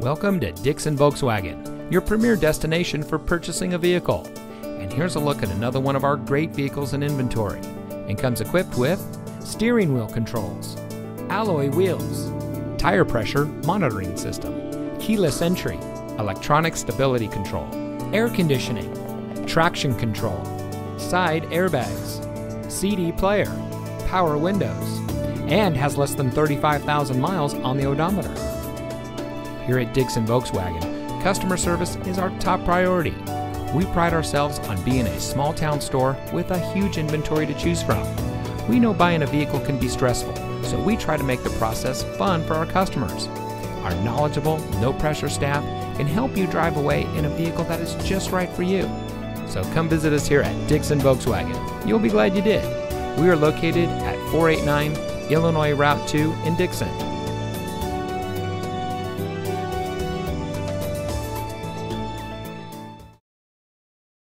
Welcome to Dixon Volkswagen, your premier destination for purchasing a vehicle. And here's a look at another one of our great vehicles in inventory and comes equipped with steering wheel controls, alloy wheels, tire pressure monitoring system, keyless entry, electronic stability control, air conditioning, traction control, side airbags, CD player, power windows, and has less than 35,000 miles on the odometer. Here at Dixon Volkswagen, customer service is our top priority. We pride ourselves on being a small town store with a huge inventory to choose from. We know buying a vehicle can be stressful, so we try to make the process fun for our customers. Our knowledgeable, no pressure staff can help you drive away in a vehicle that is just right for you. So come visit us here at Dixon Volkswagen. You'll be glad you did. We are located at 489 Illinois Route 2 in Dixon.